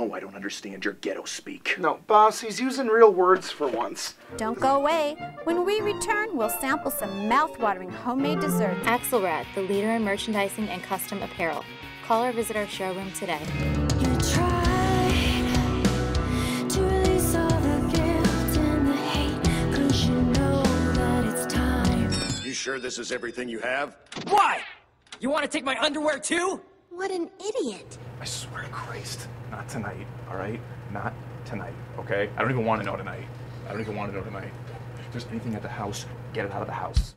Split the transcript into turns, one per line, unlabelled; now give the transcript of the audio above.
know I don't understand your ghetto speak.
No, boss, he's using real words for once.
Don't go away. When we return, we'll sample some mouth-watering homemade desserts.
Axelrad, the leader in merchandising and custom apparel. Call or visit our showroom today.
You tried to release all the guilt and the hate, 'cause you know that it's time.
You sure this is everything you have?
Why? You want to take my underwear too?
What an idiot.
I swear to Christ, not tonight, all right? Not tonight, okay? I don't even want to know tonight. I don't even want to know tonight. If there's anything at the house, get it out of the house.